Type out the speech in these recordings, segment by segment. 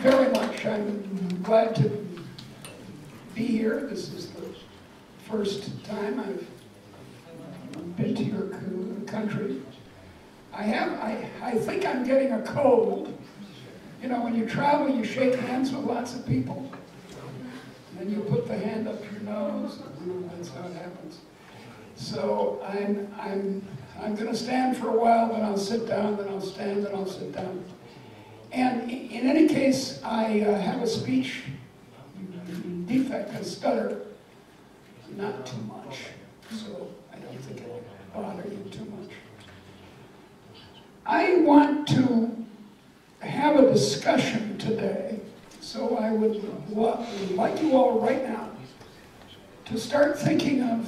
very much. I'm glad to be here. This is the first time I've been to your country. I have, I, I think I'm getting a cold. You know, when you travel, you shake hands with lots of people. And you put the hand up your nose. That's how it happens. So I'm, I'm, I'm going to stand for a while, then I'll sit down, then I'll stand, then I'll sit down. And i- in any case, I uh, have a speech defect, a stutter, not too much. So I don't think it will bother you too much. I want to have a discussion today, so I would like you all right now to start thinking of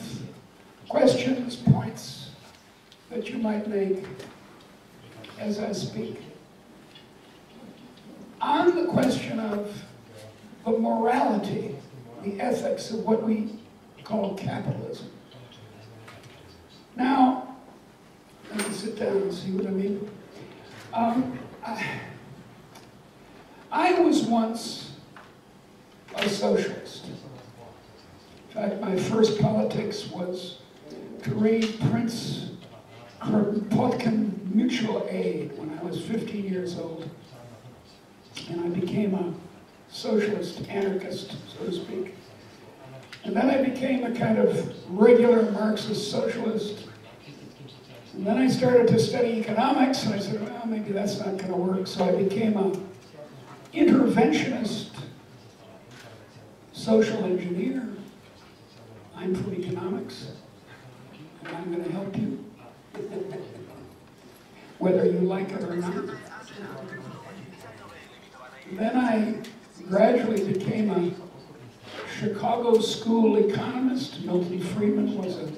questions, points that you might make as I speak. On the question of the morality, the ethics of what we call capitalism. Now, let me sit down and see what I mean. Um, I, I was once a socialist. In fact, my first politics was to read Prince Kropotkin Mutual Aid when I was 15 years old. And I became a socialist anarchist, so to speak. And then I became a kind of regular Marxist socialist. And then I started to study economics, and I said, well, maybe that's not going to work. So I became a interventionist social engineer. I'm from economics, and I'm going to help you, whether you like it or not. Then I gradually became a Chicago school economist. Milton Friedman was a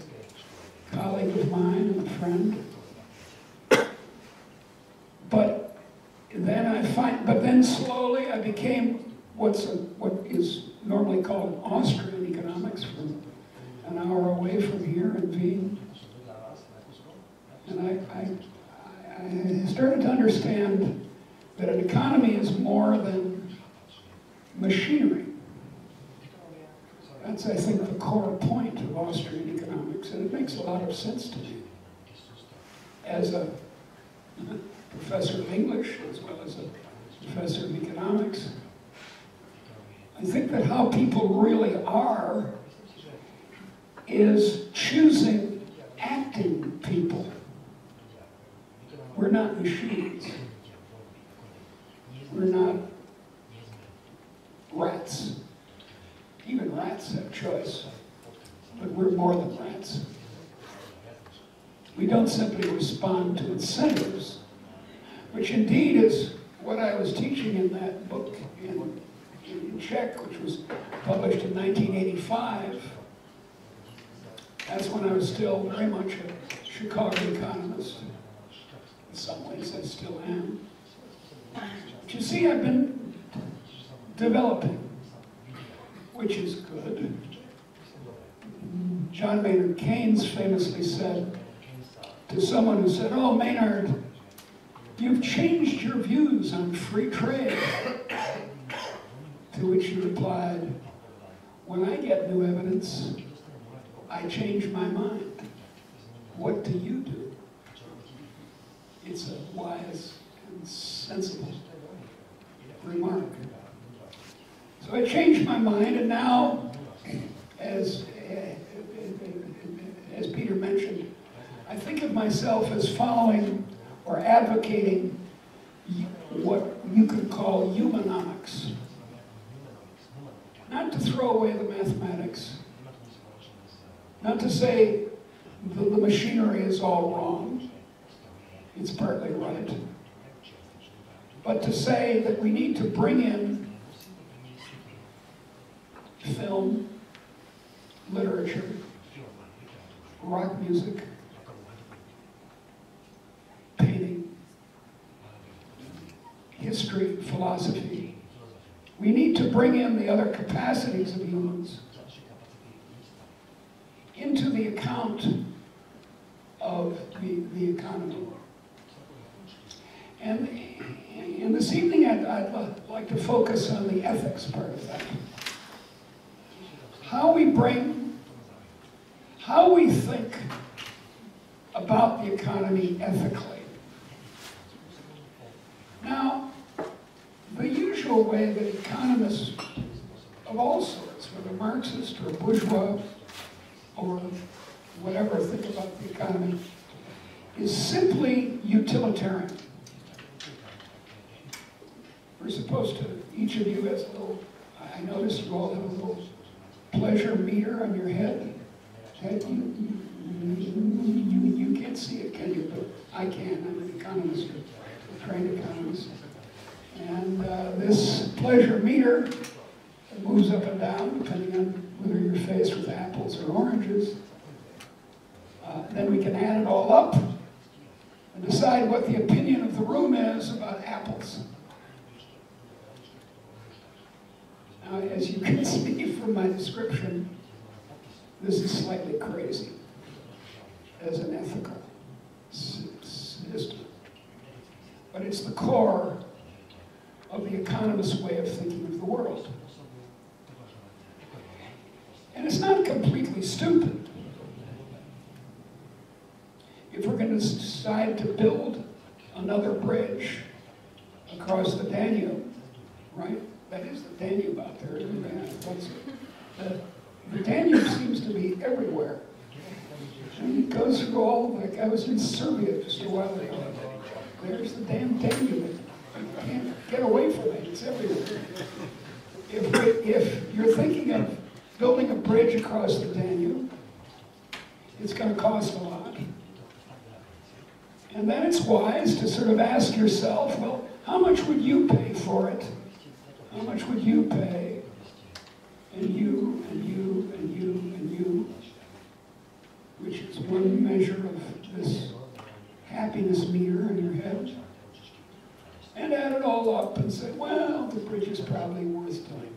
colleague of mine and a friend. But then I find, but then slowly I became what's a, what is normally called Austrian economics from an hour away from here in Wien. And I, I, I started to understand that an economy is more than machinery. That's, I think, the core point of Austrian economics, and it makes a lot of sense to me. As a professor of English, as well as a professor of economics, I think that how people really are is choosing acting people. We're not machines. We're not rats. Even rats have choice, but we're more than rats. We don't simply respond to incentives, which indeed is what I was teaching in that book in, in Czech, which was published in 1985. That's when I was still very much a Chicago economist. In some ways, I still am. Uh-huh. You see, I've been developing, which is good. John Maynard Keynes famously said to someone who said, Oh, Maynard, you've changed your views on free trade. To which he replied, When I get new evidence, I change my mind. What do you do? It's a wise and sensible remark. So I changed my mind, and now, as, eh, as Peter mentioned, I think of myself as following or advocating what you could call humanomics. Not to throw away the mathematics, not to say the, the machinery is all wrong, it's partly right, but to say that we need to bring in film, literature, rock music, painting, history, philosophy. We need to bring in the other capacities of humans into the account of the, the economy. And, And this evening, I'd, I'd like to focus on the ethics part of that. How we bring, how we think about the economy ethically. Now, the usual way that economists of all sorts, whether Marxist or bourgeois or whatever, think about the economy, is simply utilitarian. We're supposed to, each of you has a little, I noticed you all have a little pleasure meter on your head. That you, you, you, you can't see it, can you? But I can. I'm an economist, a trained economist. And uh, this pleasure meter moves up and down depending on whether you're faced with apples or oranges. Uh, then we can add it all up and decide what the opinion of the room is about apples. Now, as you can see from my description, this is slightly crazy as an ethical system. But it's the core of the economist's way of thinking of the world. And it's not completely stupid. If we're going to decide to build another bridge across the Danube, right? That is the Danube out there, the, uh, the Danube seems to be everywhere. And it goes through all, like I was in Serbia just a while ago. There's the damn Danube. You can't get away from it, it's everywhere. If, if you're thinking of building a bridge across the Danube, it's going to cost a lot. And then it's wise to sort of ask yourself, well, how much would you pay for it? How much would you pay? And you, and you, and you, and you, which is one measure of this happiness meter in your head. And add it all up and say, well, the bridge is probably worth doing.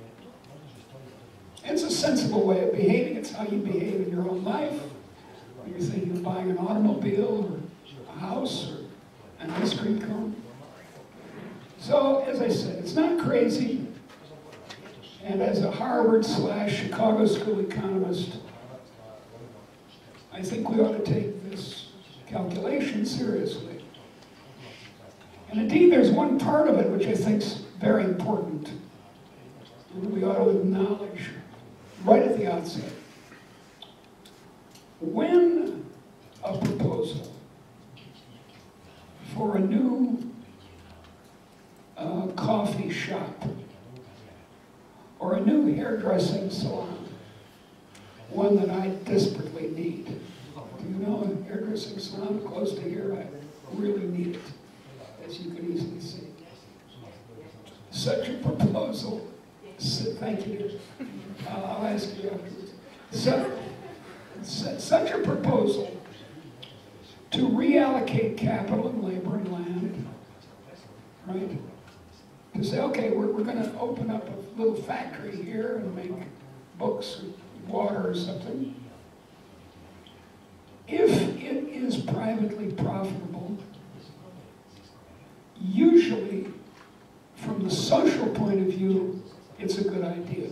It's a sensible way of behaving. It's how you behave in your own life. When you're thinking of buying an automobile or a house or an ice cream cone. So, as I said, it's not crazy. And as a Harvard slash Chicago School economist, I think we ought to take this calculation seriously. And indeed, there's one part of it which I think is very important, and we ought to acknowledge right at the outset. When a proposal for a new uh, coffee shop or a new hairdressing salon, one that I desperately need. Do you know a hairdressing salon close to here? I really need it, as you can easily see. Such a proposal, thank you, uh, I'll ask you afterwards. So, such a proposal to reallocate capital and labor and land, right? To say, okay, we're, we're going to open up a little factory here and make books or water or something. If it is privately profitable, usually from the social point of view, it's a good idea.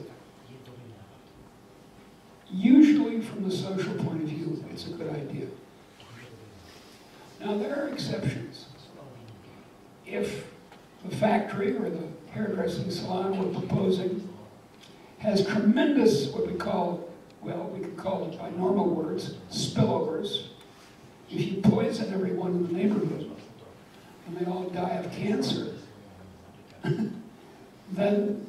Usually from the social point of view, it's a good idea. Now there are exceptions. If the factory or the hairdressing salon we're proposing has tremendous, what we call, well, we could call it by normal words, spillovers. If you poison everyone in the neighborhood and they all die of cancer, then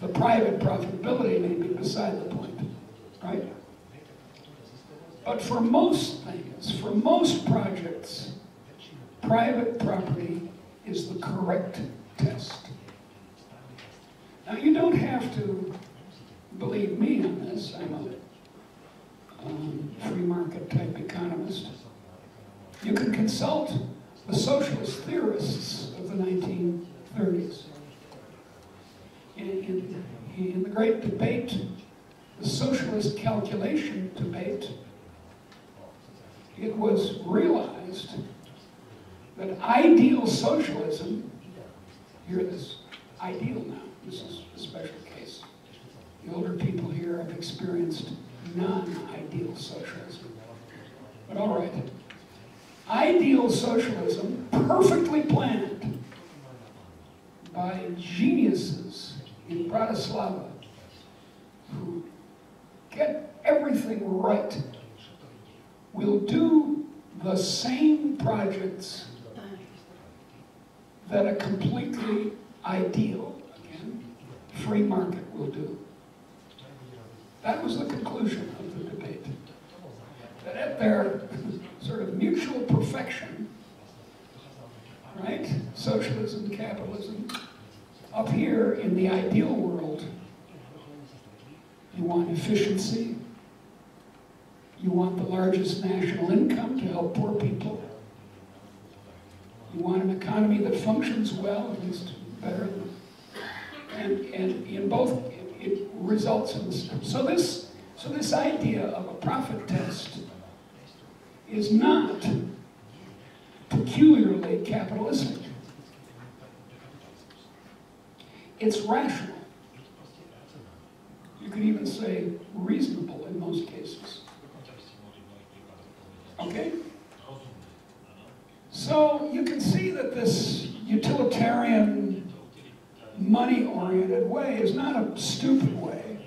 the private profitability may be beside the point, right? But for most things, for most projects, private property is the correct test. Now, you don't have to believe me on this. I'm a um, free market type economist. You can consult the socialist theorists of the 1930s. In, in, in the great debate, the socialist calculation debate, it was realized that ideal socialism hear this. Ideal now, this is a special case. The older people here have experienced non-ideal socialism. But all right. Ideal socialism, perfectly planned by geniuses in Bratislava who get everything right, will do the same projects that a completely ideal, again, free market will do. That was the conclusion of the debate. That at their sort of mutual perfection, right? Socialism, capitalism, up here in the ideal world, you want efficiency, you want the largest national income to help poor people, you want an economy that functions well, at least better and, and in both, it, it results in this. So this, so this idea of a profit test is not peculiarly capitalistic. It's rational. You could even say reasonable in most cases. Okay? So you can see that this utilitarian, money-oriented way is not a stupid way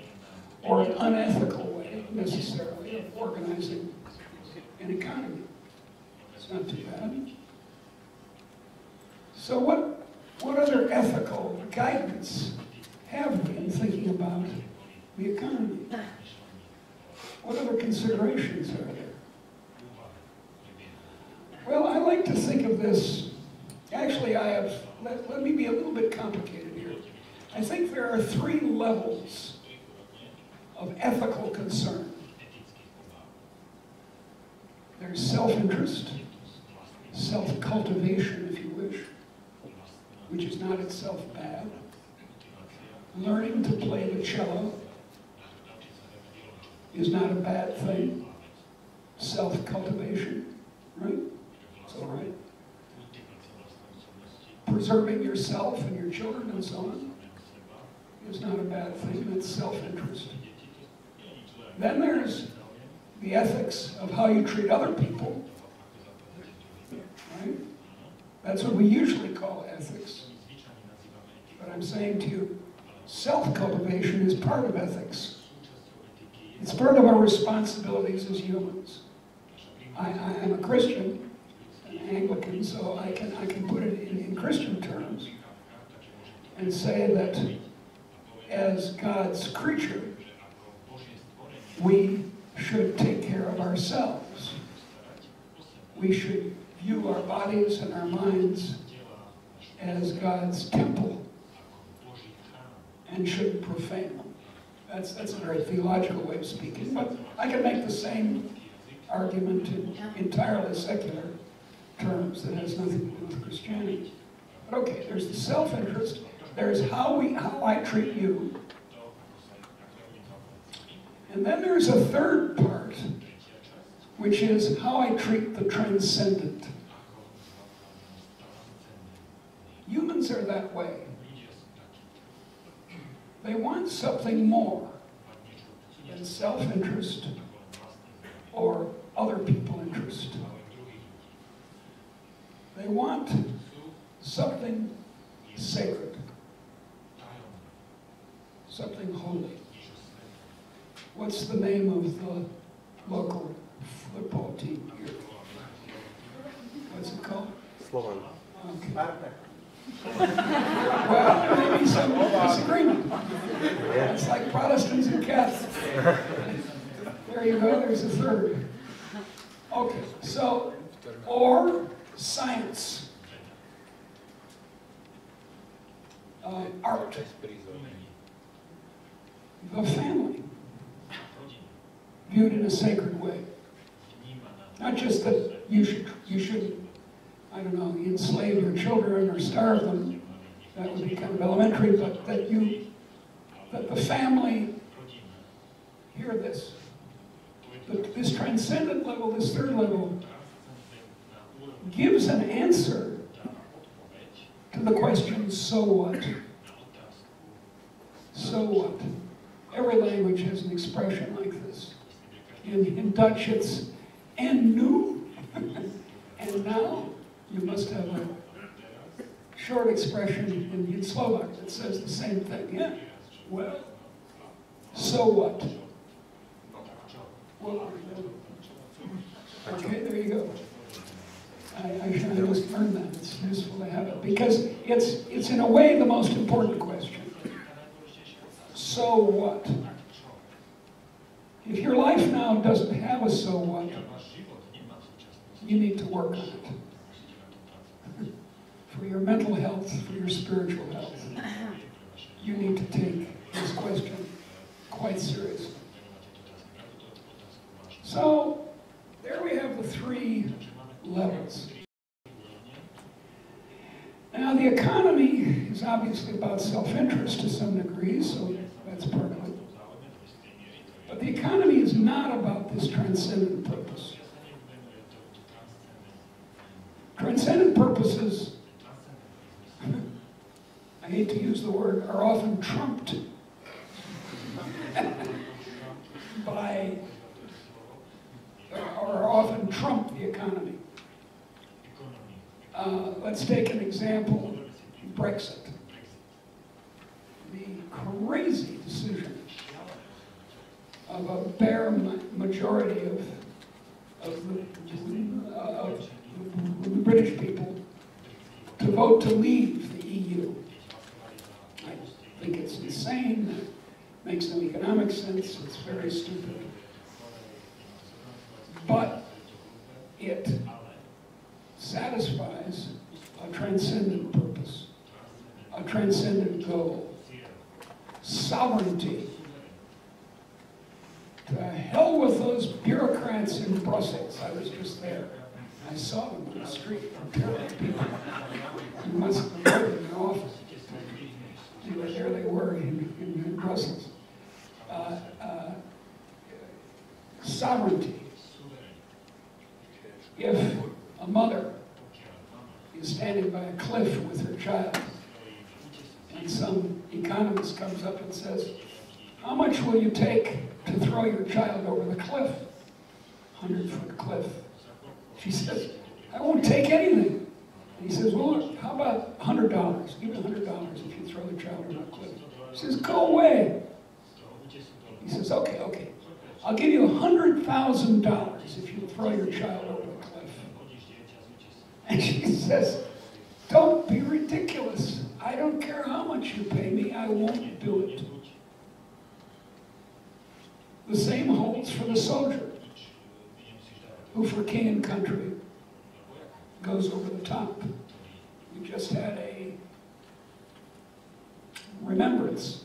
or an unethical way necessarily of organizing an economy. It's not too bad. So what, what other ethical guidance have we in thinking about the economy? What other considerations are there? Well, I like to think of this, actually I have, let, let me be a little bit complicated here. I think there are three levels of ethical concern. There's self-interest, self-cultivation, if you wish, which is not itself bad. Learning to play the cello is not a bad thing. Self-cultivation, right? It's all right. Preserving yourself and your children and so on is not a bad thing. That's self-interest. Then there's the ethics of how you treat other people. Right? That's what we usually call ethics. But I'm saying to you, self-cultivation is part of ethics. It's part of our responsibilities as humans. I, I am a Christian, an Anglican, so I can, I can put it in, in Christian terms and say that as God's creature, we should take care of ourselves. We should view our bodies and our minds as God's temple and shouldn't profane them. That's, that's a very theological way of speaking, but I can make the same argument entirely secular terms that has nothing to do with Christianity. But okay, there's the self-interest, there's how, we, how I treat you, and then there's a third part, which is how I treat the transcendent. Humans are that way. They want something more than self-interest or other people interest. They want something sacred, something holy. What's the name of the local football team here? What's it called? Slovan. Okay. Well, maybe some disagreement. It's like Protestants and Catholics. There you go, there's a third. Okay, so, or science. Uh, art. The family. Viewed in a sacred way. Not just that you should, you should, I don't know, enslave your children or starve them. That would be kind of elementary, but that you, that the family, hear this, this transcendent level, this third level, gives an answer to the question, so what? So what? Every language has an expression like this. In, in Dutch, it's en nu, and now. You must have a short expression in, in Slovak that says the same thing. Yeah, well, so what? Well, okay, there you go. I, I, I just learned that. It's useful to have it because it's, it's in a way the most important question. So what? If your life now doesn't have a so what, you need to work on it. For your mental health, for your spiritual health, you need to take this question quite seriously. So, there we have the three levels. Now, the economy is obviously about self interest to some degree, so that's part of it. But the economy is not about this transcendent purpose. Transcendent purposes, I hate to use the word, are often trumped by, or often trump the economy. Uh, let's take an example, Brexit. The crazy decision of a bare majority of, of, the, uh, of the British people to vote to leave the EU. I think it's insane, it makes no economic sense, it's very stupid. But it satisfies a transcendent purpose, a transcendent goal, sovereignty. To hell with those bureaucrats in Brussels. I was just there. I saw them on the street. Terrible people. You must have been in the office. Anyway, there they were in, in, in Brussels. Uh, uh, sovereignty. If a mother is standing by a cliff with her child, and some economist comes up and says, How much will you take to throw your child over the cliff? 100 foot cliff. She says, I won't take anything. And he says, Well, look, how about $100? Give me $100 if you throw the child over the cliff. She says, Go away. He says, Okay, okay. I'll give you $100,000 if you throw your child over the cliff. And she says, Don't be ridiculous. I don't care how much you pay me, I won't do it. The same holds for the soldier king country, goes over the top. We just had a remembrance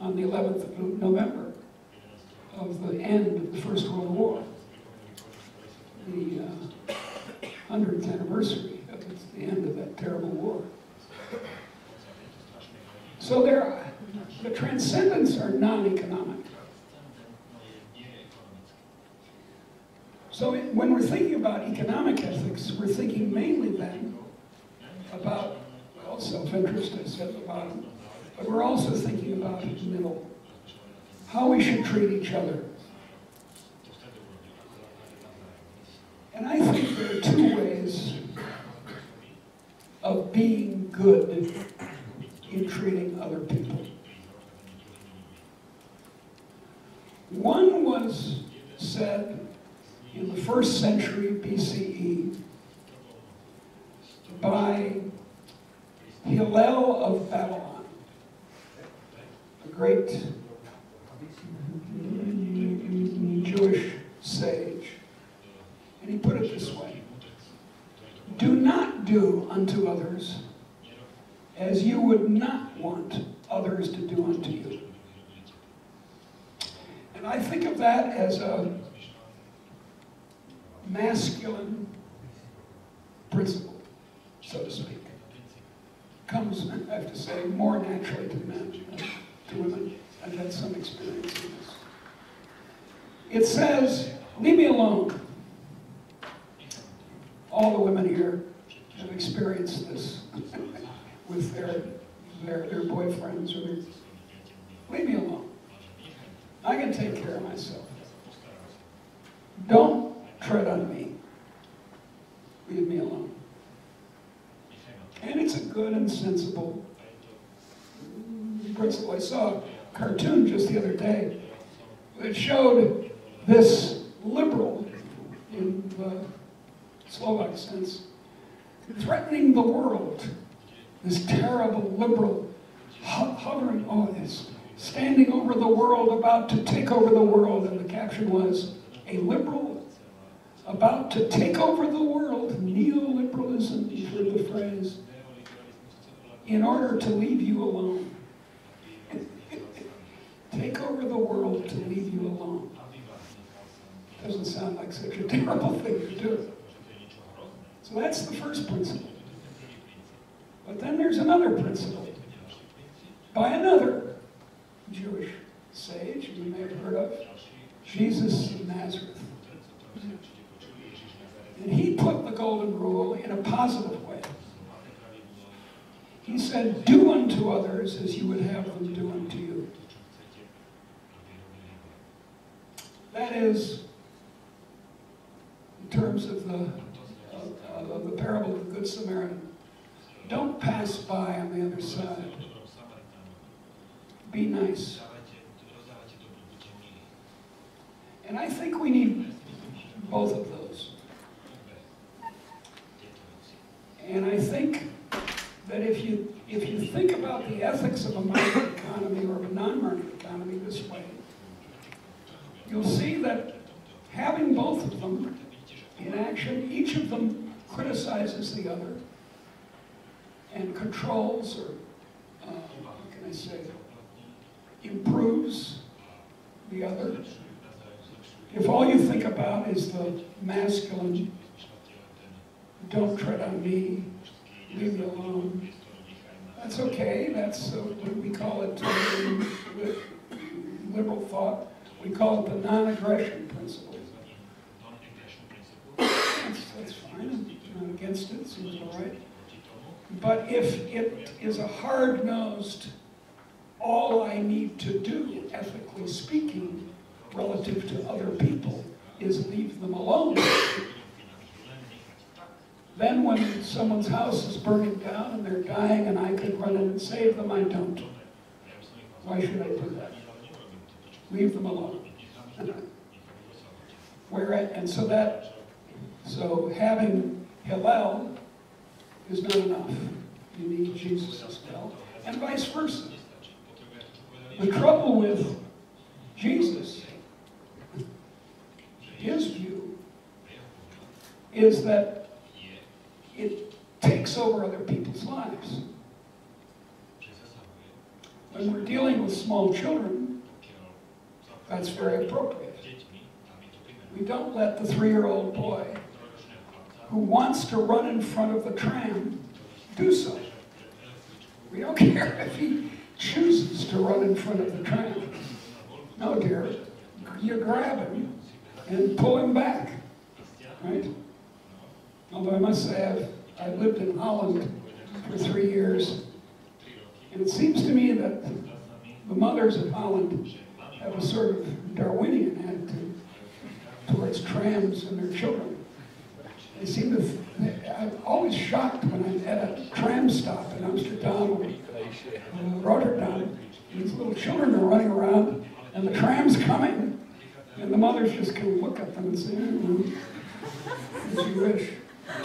on the 11th of November of the end of the First World War, the uh, 100th anniversary of the end of that terrible war. So there, the transcendents are non-economic. So when we're thinking about economic ethics, we're thinking mainly then about, well, self-interest, I said at the bottom, but we're also thinking about middle, how we should treat each other. And I think there are two ways of being good in treating other people. One was said in the first century BCE by Hillel of Babylon, a great Jewish sage. And he put it this way Do not do unto others as you would not want others to do unto you. And I think of that as a masculine principle, so to speak. Comes, I have to say, more naturally to men to women. I've had some experience in this. It says, leave me alone. All the women here have experienced this. with their, their, their boyfriends or their, leave me alone. I can take care of myself. Don't tread on me. Leave me alone. And it's a good and sensible principle. I saw a cartoon just the other day that showed this liberal, in the Slovak sense, threatening the world. This terrible liberal ho- hovering, oh, this, standing over the world, about to take over the world. And the caption was, a liberal about to take over the world, neoliberalism, you've heard the phrase, in order to leave you alone. take over the world to leave you alone. Doesn't sound like such a terrible thing to do. So that's the first principle. But then there's another principle by another Jewish sage you may have heard of, Jesus of Nazareth. And he put the golden rule in a positive way. He said, Do unto others as you would have them do unto you. That is, in terms of the, of, of the parable of the Good Samaritan, don't pass by on the other side. Be nice. And I think we need both of those. And I think that if you if you think about the ethics of a market economy or a non-market economy this way, you'll see that having both of them in action, each of them criticizes the other and controls or uh, what can I say, improves the other. If all you think about is the masculine, don't tread on me, leave me alone, that's okay. That's uh, what we call it uh, liberal thought. We call it the non-aggression principle. That's, that's fine. I'm not against it. Seems all right. But if it is a hard-nosed, all I need to do, ethically speaking, relative to other people, is leave them alone. Then when someone's house is burning down and they're dying and I could run in and save them, I don't. Why should I do that? Leave them alone. Where and so that so having Hillel is not enough. You need Jesus as well. And vice versa. The trouble with Jesus, his view, is that over other people's lives. When we're dealing with small children, that's very appropriate. We don't let the three-year-old boy who wants to run in front of the tram do so. We don't care if he chooses to run in front of the tram. No, dear. You grab him and pull him back. Right? Although I must say, I've, I've lived in Holland for three years, and it seems to me that the mothers of Holland have a sort of Darwinian attitude towards trams and their children. They seem to, I'm always shocked when I'm at a tram stop in Amsterdam or uh, Rotterdam, these little children are running around, and the tram's coming, and the mothers just can look at them and say, mm, as you wish. I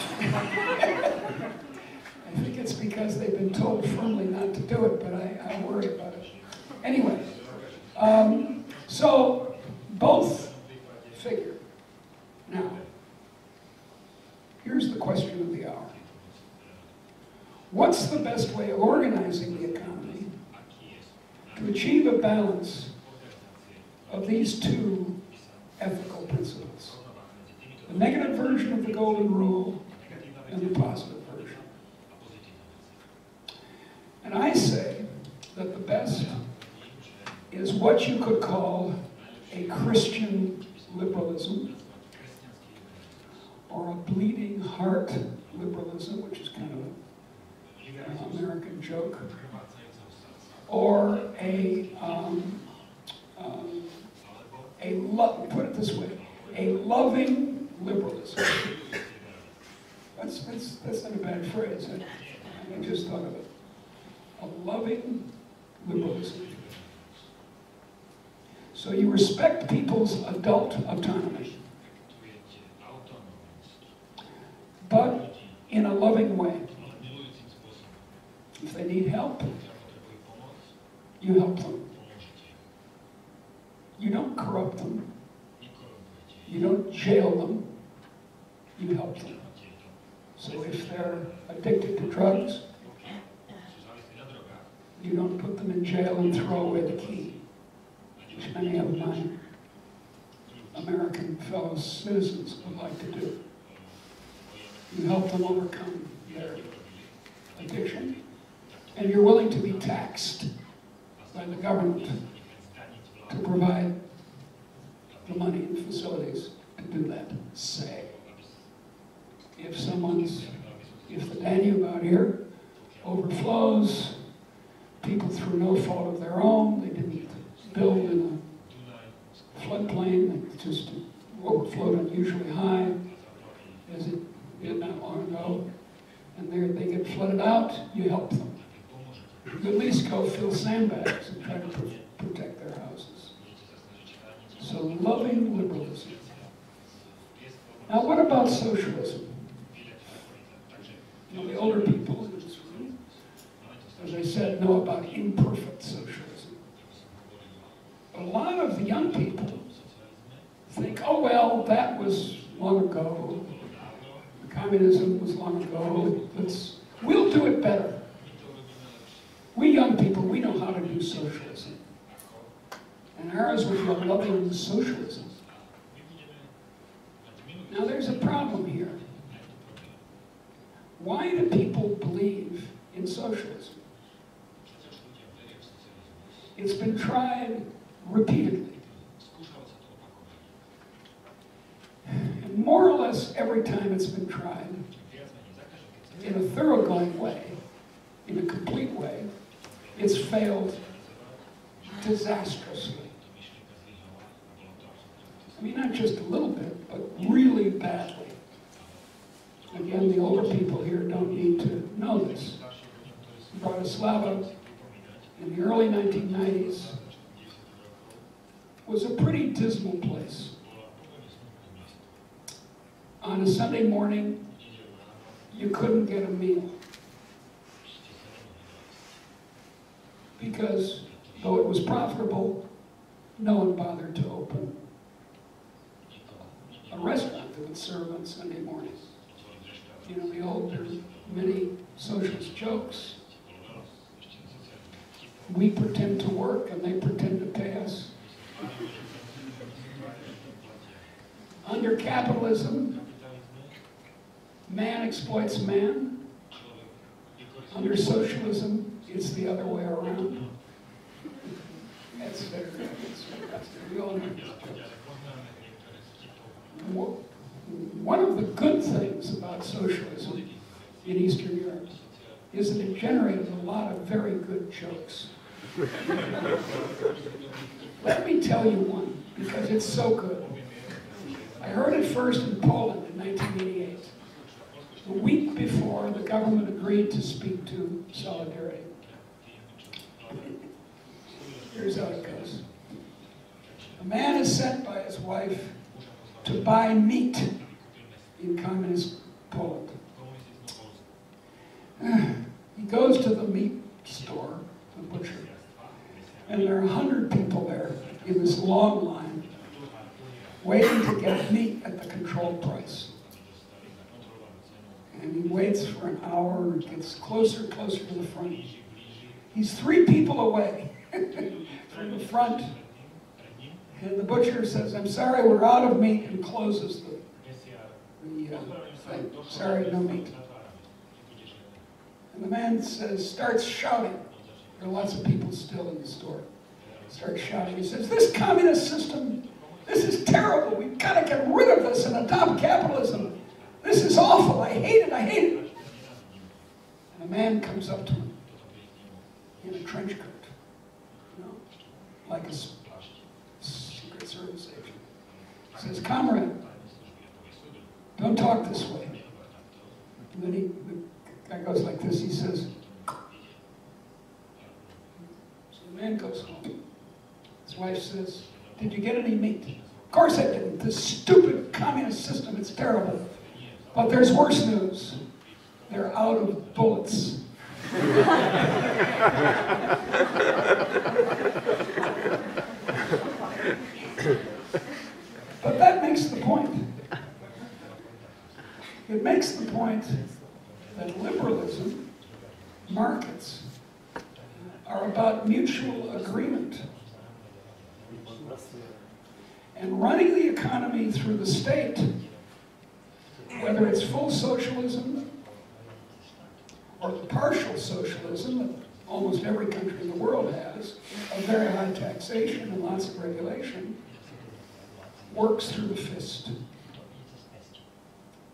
think it's because they've been told firmly not to do it, but I, I worry about it. Anyway, um, so both figure. Now, here's the question of the hour. What's the best way of organizing the economy to achieve a balance of these two ethical principles? The negative version of the golden rule and the positive version. And I say that the best is what you could call a Christian liberalism or a bleeding heart liberalism, which is kind of an American joke, or a um, um, a put it this way, a loving liberalism. That's that's that's not a bad phrase. I, I just thought of it. A loving liberalism. So you respect people's adult autonomy, but in a loving way. If they need help, you help them. You don't corrupt them. You don't jail them. You help them. So if they're addicted to drugs, you don't put them in jail and throw away the key, which many of my American fellow citizens would like to do. You help them overcome their addiction, and you're willing to be taxed by the government to provide the money and facilities to do that, say. If someone's, if the Danube out here overflows, people through no fault of their own, they didn't build in a floodplain, it just overflowed unusually high, as it did not long ago, and they they get flooded out, you help them. You at least go fill sandbags and try to pr- protect their houses. So loving liberalism. Now, what about socialism? The older people as I said, know about imperfect socialism. A lot of the young people think, oh, well, that was long ago. Communism was long ago. Let's, we'll do it better. We young people, we know how to do socialism. And ours would be a loving socialism. Now, there's a problem here. Why do people believe in socialism? It's been tried repeatedly. And more or less every time it's been tried, in a thoroughgoing way, in a complete way, it's failed disastrously. I mean, not just a little bit, but really badly. Again, the older people here don't need to know this. Bratislava in the early 1990s was a pretty dismal place. On a Sunday morning, you couldn't get a meal. Because though it was profitable, no one bothered to open a restaurant that would serve on Sunday mornings. You know, the old, there's many socialist jokes. We pretend to work and they pretend to pay us. Under capitalism, man exploits man. Under socialism, it's the other way around. That's their, that's, their, we all know One of the good things about socialism in Eastern Europe is that it generated a lot of very good jokes. Let me tell you one, because it's so good. I heard it first in Poland in 1988, the week before the government agreed to speak to Solidarity. Here's how it goes. A man is sent by his wife to buy meat in communist Poland. He goes to the meat store, the butcher, and there are a hundred people there in this long line waiting to get meat at the controlled price. And he waits for an hour and gets closer and closer to the front. He's three people away from the front. And the butcher says, I'm sorry, we're out of meat, and closes the, thing. Sorry, no meat. And the man says, starts shouting. There are lots of people still in the store. Starts shouting. He says, This communist system, this is terrible. We've got to get rid of this and adopt capitalism. This is awful. I hate it. I hate it. And A man comes up to him in a trench coat, you know, like a Secret Service agent. He Says, comrade, don't talk this way. And then he, the guy goes like this, he says, so the man goes home. His wife says, did you get any meat? Of course I didn't. This stupid communist system, it's terrible. But there's worse news. They're out of bullets. but that makes the point. Makes the point that liberalism, markets, are about mutual agreement. And running the economy through the state, whether it's full socialism or partial socialism that almost every country in the world has, of very high taxation and lots of regulation, works through the fist,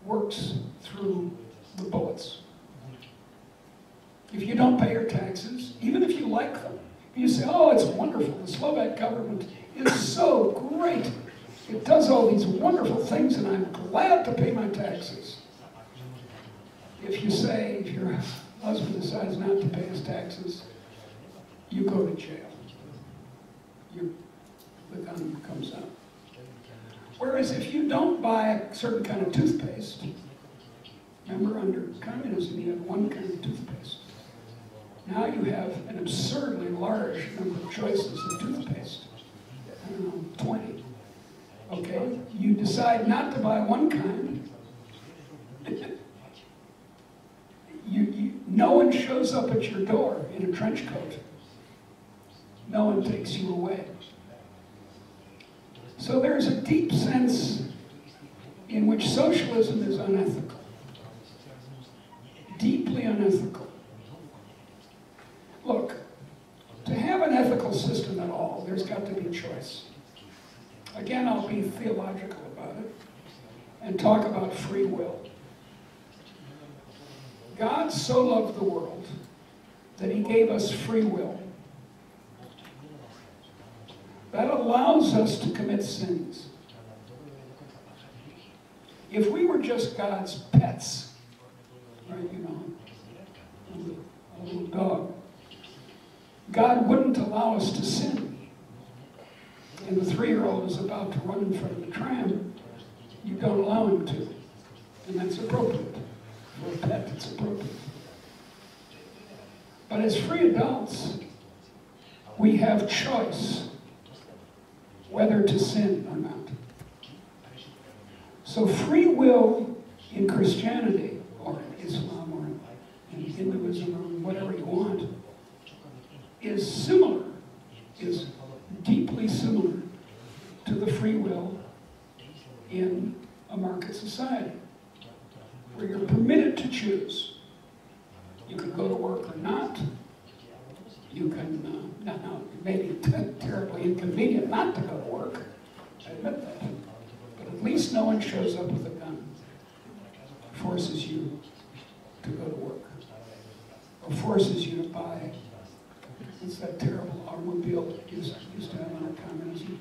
works through the bullets. If you don't pay your taxes, even if you like them, you say, oh, it's wonderful, the Slovak government is so great. It does all these wonderful things and I'm glad to pay my taxes. If you say, if your husband decides not to pay his taxes, you go to jail. You, the gun comes out. Whereas if you don't buy a certain kind of toothpaste, remember under communism you had one kind of toothpaste. Now you have an absurdly large number of choices of toothpaste. I don't know, 20. Okay? You decide not to buy one kind. You, you, no one shows up at your door in a trench coat. No one takes you away. So there's a deep sense in which socialism is unethical. Deeply unethical. Look, to have an ethical system at all, there's got to be choice. Again, I'll be theological about it and talk about free will. God so loved the world that he gave us free will. That allows us to commit sins. If we were just God's pets, right, you know, a little, a little dog, God wouldn't allow us to sin. And the three-year-old is about to run in front of the tram, you don't allow him to. And that's appropriate. For a pet, it's appropriate. But as free adults, we have choice whether to sin or not. So free will in Christianity, or in Islam, or in Hinduism, or whatever you want, is similar, is deeply similar to the free will in a market society, where you're permitted to choose. You can go to work or not. You can, uh, now, it may be terribly inconvenient not to go to work. I admit that. But at least no one shows up with a gun, forces you to go to work, or forces you to buy it's that terrible automobile that used, used to have under communism.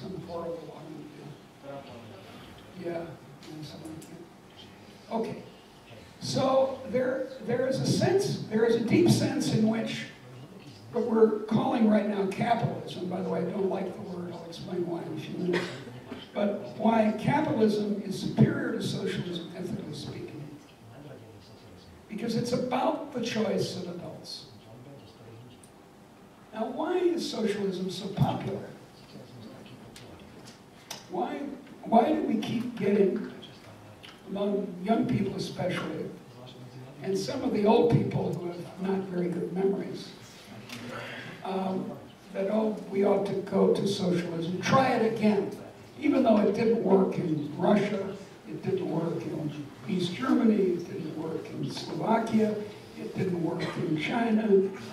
Some horrible automobile. Yeah. Okay. So there, there is a sense, there is a deep sense in which what we're calling right now capitalism, by the way, I don't like the word, I'll explain why in a few minutes, but why capitalism is superior to socialism, ethically speaking. Because it's about the choice of adults. Now, why is socialism so popular? Why, why do we keep getting, among young people especially, and some of the old people who have not very good memories, um, that, oh, we ought to go to socialism, try it again. Even though it didn't work in Russia, it didn't work in East Germany, it didn't work in Slovakia, it didn't work in China,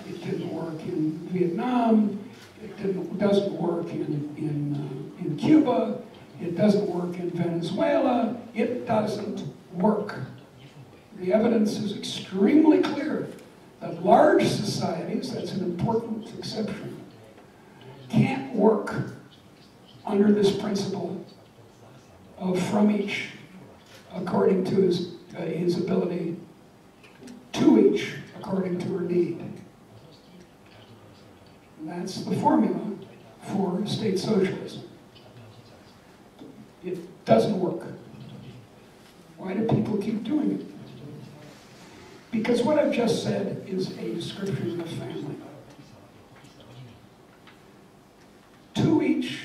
it didn't work in Vietnam, it doesn't work in, in, uh, in Cuba, it doesn't work in Venezuela, it doesn't work. The evidence is extremely clear that large societies, that's an important exception, can't work under this principle of from each according to his, uh, his ability, to each according to her need. And that's the formula for state socialism. It doesn't work. Why do people keep doing it? Because what I've just said is a description of family. To each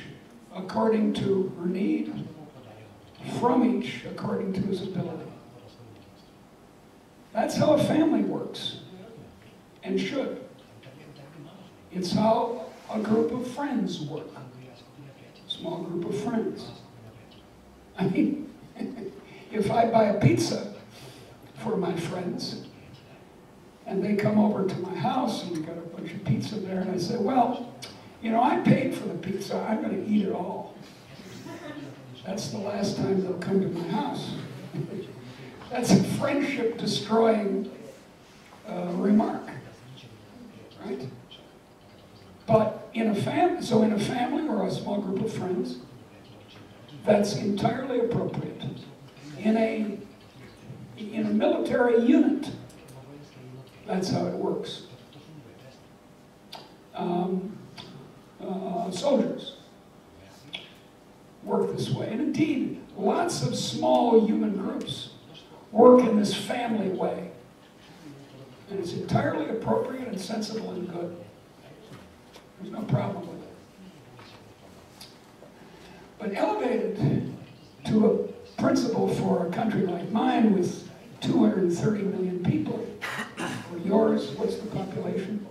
according to her need, from each according to his ability. That's how a family works and should. It's how a group of friends work. Small group of friends. I mean, if I buy a pizza for my friends, and they come over to my house and we got a bunch of pizza there, and I say, well, you know, I paid for the pizza, I'm going to eat it all. That's the last time they'll come to my house. That's a friendship destroying uh, remark, right? But in a family, so in a family or a small group of friends, that's entirely appropriate. In a in a military unit, that's how it works. Um, uh, soldiers work this way. And indeed, lots of small human groups work in this family way. And it's entirely appropriate and sensible and good. There's no problem with it. But elevated to a principle for a country like mine with 230 million people, yours, what's the population?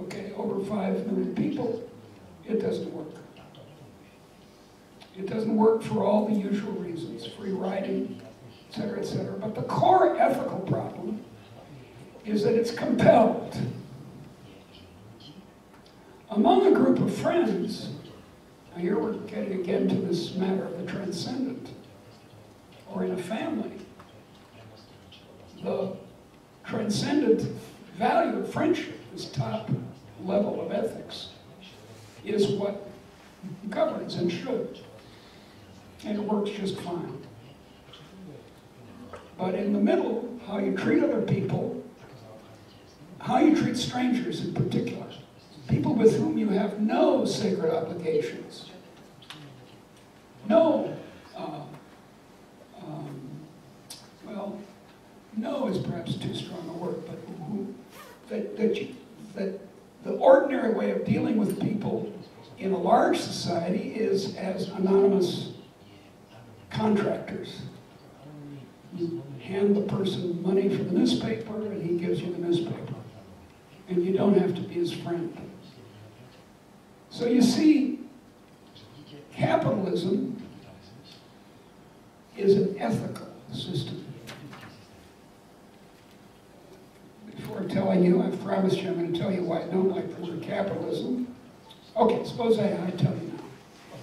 Okay, over 5 million people, it doesn't work. It doesn't work for all the usual reasons, free riding, et cetera, et cetera. But the core ethical problem is that it's compelled. Among a group of friends, now here we're getting again to this matter of the transcendent, or in a family, the transcendent value of friendship, this top level of ethics, is what governs and should. And it works just fine. But in the middle, how you treat other people, how you treat strangers in particular, people with whom you have no sacred obligations, no, uh, um, well, no is perhaps too strong a word, but who, that, that, you, that the ordinary way of dealing with people in a large society is as anonymous contractors. You hand the person money for the newspaper and he gives you the newspaper. And you don't have to be his friend. So you see, capitalism is an ethical system. Before telling you, I've promised you I'm going to tell you why I don't like the word capitalism. Okay, suppose I, I tell you now.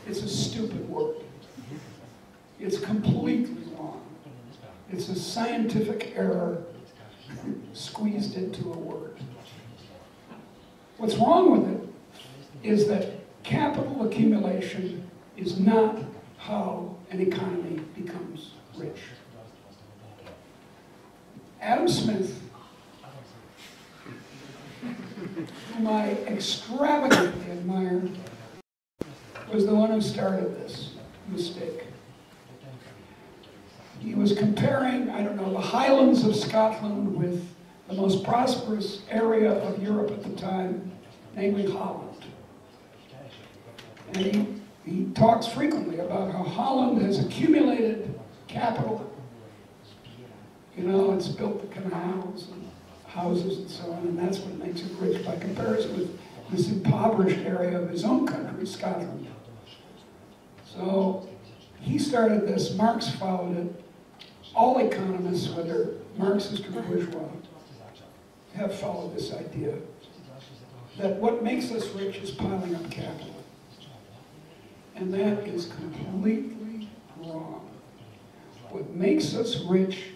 It's a stupid word. It's completely wrong. It's a scientific error squeezed into a word. What's wrong with it is that capital accumulation is not how an economy becomes rich. Adam Smith, whom I extravagantly admire, was the one who started this mistake. He was comparing, I don't know, the highlands of Scotland with the most prosperous area of Europe at the time, namely Holland. And he, he talks frequently about how Holland has accumulated capital. You know, it's built the canals houses and so on, and that's what makes it rich by comparison with this impoverished area of his own country, Scotland. So he started this, Marx followed it. All economists, whether Marxist or bourgeois, have followed this idea that what makes us rich is piling up capital. And that is completely wrong. what makes us rich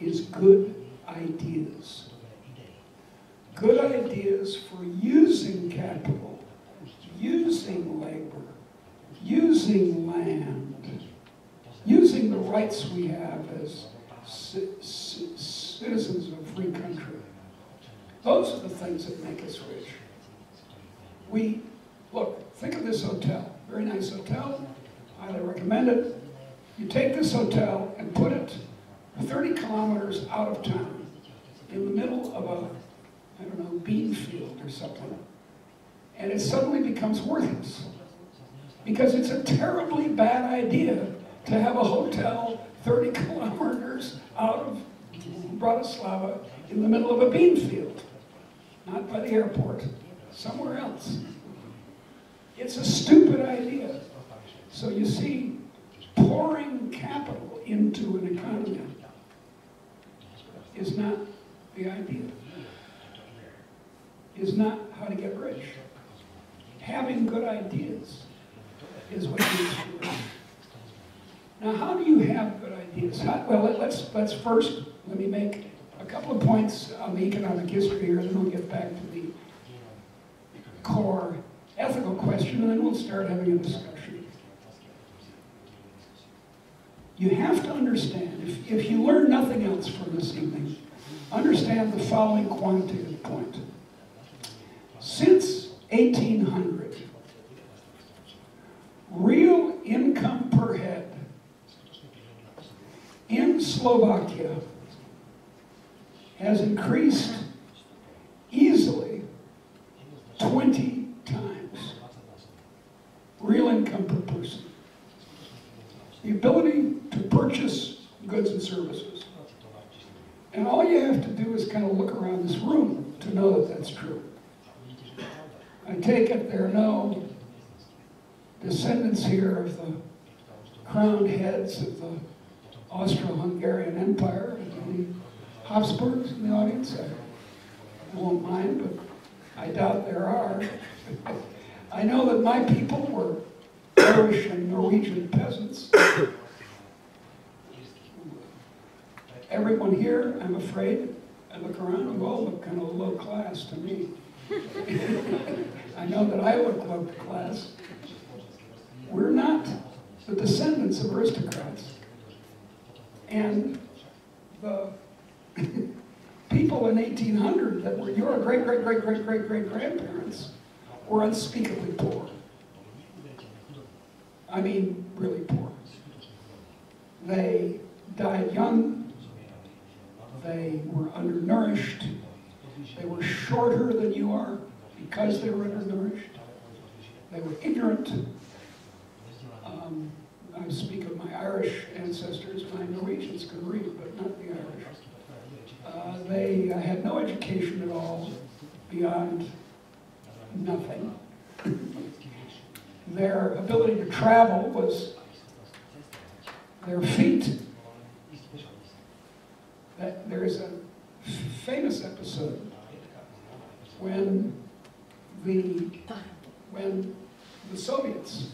is good ideas. Good ideas for using capital, using labor, using land, using the rights we have as ci- ci- citizens of a free country. Those are the things that make us rich. We, look, think of this hotel, very nice hotel, highly recommend it. You take this hotel and put it 30 kilometers out of town, in the middle of a, I don't know, bean field or something, and it suddenly becomes worthless. Because it's a terribly bad idea to have a hotel 30 kilometers out of Bratislava in the middle of a bean field. Not by the airport, somewhere else. It's a stupid idea. So you see, pouring capital into an economy is not the idea. Is not how to get rich. Having good ideas is what makes you rich. Now, how do you have good ideas? How, well, let- let's, let's first, let me make a couple of points on the economic history here, and then we'll get back to the core ethical question, and then we'll start having a discussion. You have to understand, if, if you learn nothing else from this evening, understand the following quantitative point. Since 1800, real income per head in Slovakia has increased easily 20 times. Real income per person. The ability to purchase goods and services. And all you have to do is kind of look around this room to know that that's true. I take it there are no descendants here of the crowned heads of the Austro-Hungarian Empire. Any Habsburgs in the audience? I won't mind, but I doubt there are. I know that my people were Irish and Norwegian peasants. Everyone here, I'm afraid, I look around and all look kind of low class to me. I know that I would look low class. We're not the descendants of aristocrats. And the people in 1800 that were your great, great, great, great, great, great grandparents were unspeakably poor. I mean, really poor. They died young. They were undernourished. They were shorter than you are because they were undernourished. They were ignorant. Um, I speak of my Irish ancestors. My Norwegians could read, but not the Irish. Uh, they uh, had no education at all beyond nothing. Their ability to travel was their feet. That there is a famous episode when the when the Soviets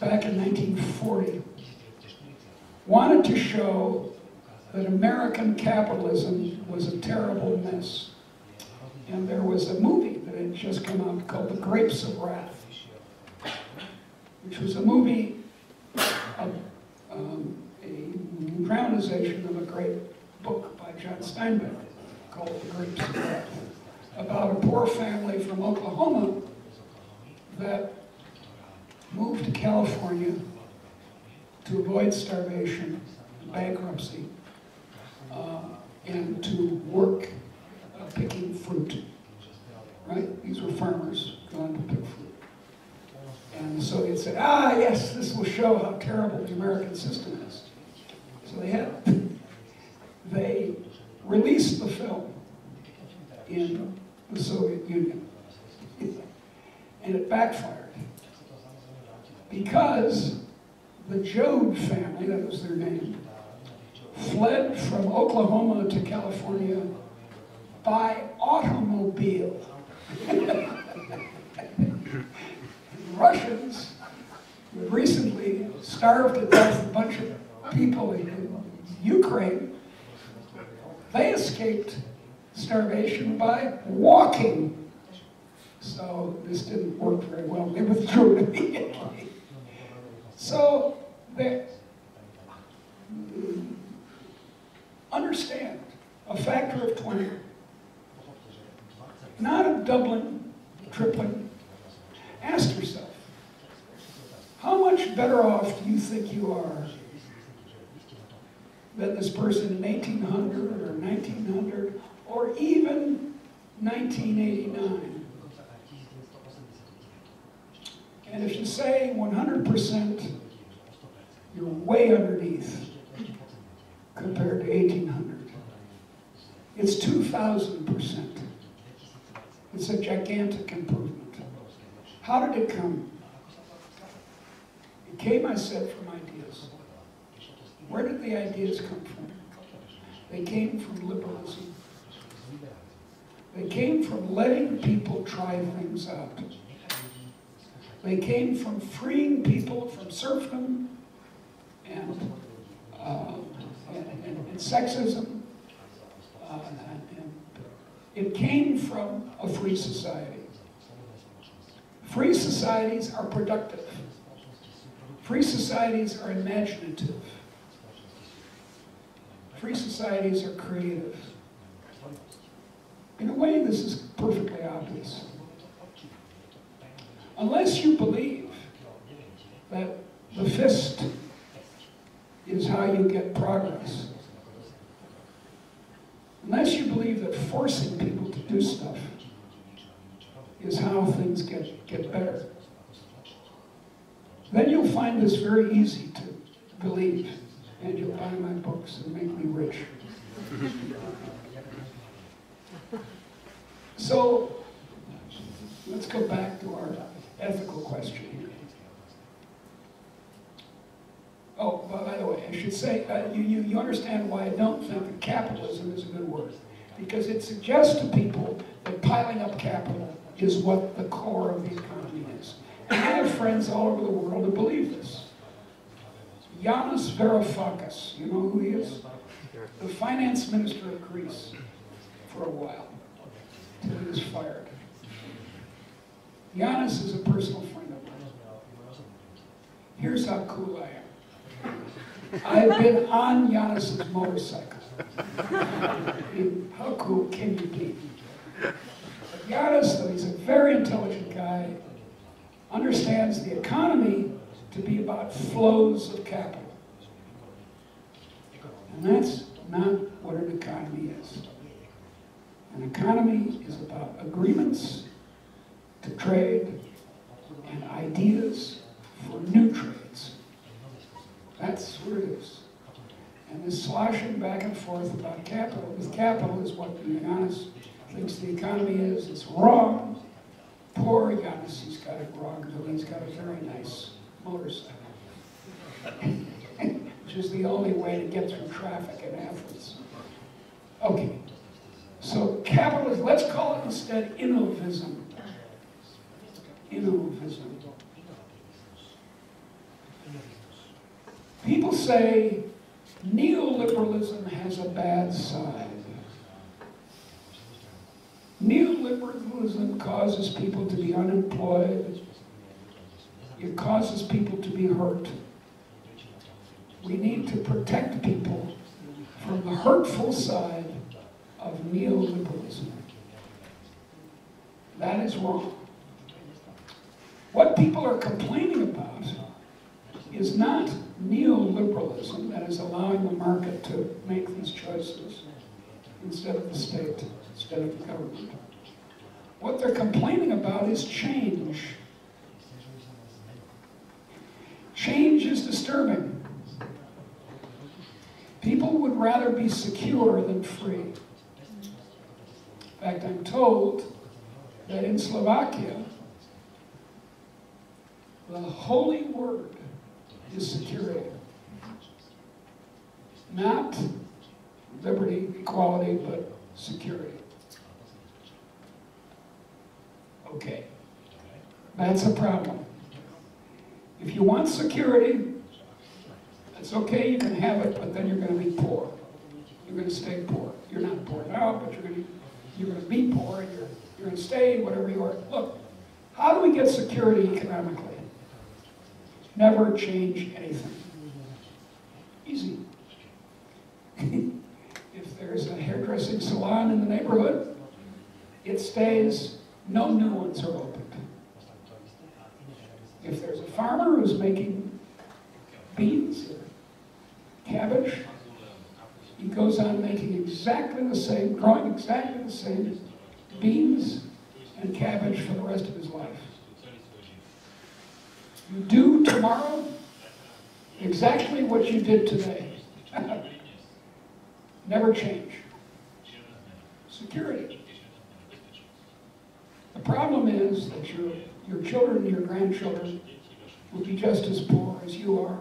back in 1940 wanted to show that American capitalism was a terrible mess. And there was a movie that had just come out called The Grapes of Wrath, which was a movie, of, um, a dramatization of a great book by John Steinbeck called The Grapes of Wrath, about a poor family from Oklahoma that moved to California to avoid starvation, and bankruptcy, uh, and to work uh, picking fruit. Right? These were farmers going to pick fruit. And the Soviets said, ah, yes, this will show how terrible the American system is. So they had, they released the film in the Soviet Union. And it backfired. Because the Joad family, that was their name, fled from Oklahoma to California by automobile. Russians recently starved to death a bunch of people in Ukraine, they escaped starvation by walking. So this didn't work very well. They withdrew immediately. So they understand a factor of 20, not a doubling, tripling. Ask yourself, how much better off do you think you are than this person in 1800 or 1900 or even 1989? And if you say 100%, you're way underneath compared to 1800. It's 2,000%. It's a gigantic improvement. How did it come? It came, I said, from ideas. Where did the ideas come from? They came from liberalism. They came from letting people try things out. They came from freeing people from serfdom and, uh, and, and, sexism. Uh, it came from a free society. Free societies are productive. Free societies are imaginative. Free societies are creative. In a way, this is perfectly obvious. Unless you believe that the fist is how you get progress, unless you believe that forcing people to do stuff is how things get, get better, then you'll find this very easy to believe, and you'll buy my books and make me rich. So, let's go back to our ethical question here. Oh, by the way, I should say, uh, you, you, you understand why I don't think that capitalism is a good word. Because it suggests to people that piling up capital is what the core of the economy is. And I have friends all over the world who believe this. Yanis Varoufakis, you know who he is? The finance minister of Greece for a while, until he was fired. Yanis is a personal friend of mine. Here's how cool I am. I've been on Yanis's motorcycle. how cool can you be? But Yanis, though he's a very intelligent guy, understands the economy to be about flows of capital. And that's not what an economy is. An economy is about agreements to trade and ideas for new trades. That's what it is. And this sloshing back and forth about capital, with capital is what Yanis thinks the economy is. It's wrong. Poor Yanis, he's got it wrong, though he's got a very nice motorcycle. Which is the only way to get through traffic in Athens. Okay. So capitalism, let's call it instead innovism. Innovism. People say neoliberalism has a bad side. Neoliberalism causes people to be unemployed. It causes people to be hurt. We need to protect people from the hurtful side of neoliberalism. That is wrong. What people are complaining about is not neoliberalism, that is allowing the market to make these choices instead of the state, instead of the government. What they're complaining about is change. Change is disturbing. People would rather be secure than free. In fact, I'm told that in Slovakia, the holy word is security. Not liberty, equality, but security. Okay. That's a problem. If you want security, that's okay, you can have it, but then you're gonna be poor. You're gonna stay poor. You're not poor now, but you're gonna, you're gonna be poor, you're, you're gonna stay whatever you are. Look, how do we get security economically? Never change anything. Easy. if there's a hairdressing salon in the neighborhood, it stays, no new ones are opened. If there's a farmer who's making beans or cabbage, he goes on making exactly the same, growing exactly the same beans and cabbage for the rest of his life. You do tomorrow exactly what you did today. Never change. Security. The problem is that your, your children and your grandchildren will be just as poor as you are.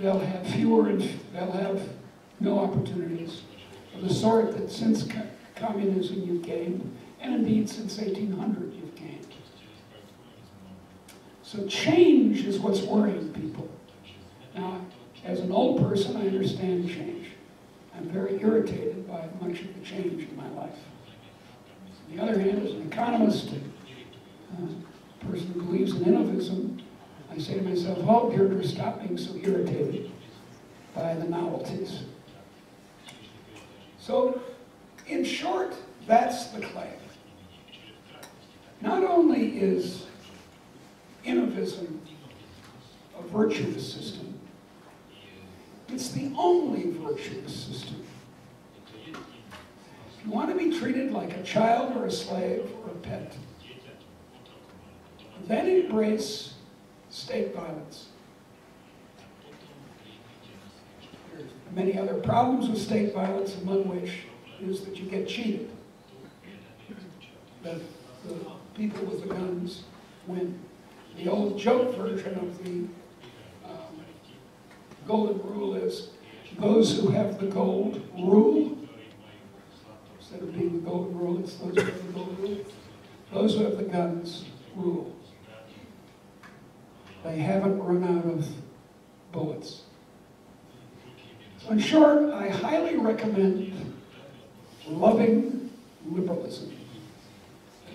They'll have fewer and they'll have no opportunities of the sort that since co- communism you've gained, and indeed since 1800 you've gained. So change is what's worrying people. Now, as an old person, I understand change. I'm very irritated by much of the change in my life. On the other hand, as an economist, uh, a person who believes in innovism, I say to myself, oh, Deirdre, stop being so irritated by the novelties. So, in short, that's the claim. Not only is innovism a virtuous system, it's the only virtuous system. If you want to be treated like a child or a slave or a pet, then embrace state violence. There's many other problems with state violence, among which is that you get cheated. That the people with the guns win. The old joke version of the um, golden rule is those who have the gold rule. Instead of being the golden rule, it's those who have the gold rule. Those who have the guns rule. They haven't run out of bullets. In short, I highly recommend loving liberalism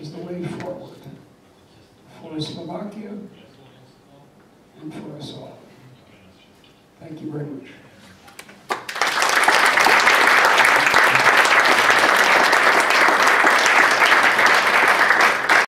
as the way forward for Slovakia and for us all. Thank you very much.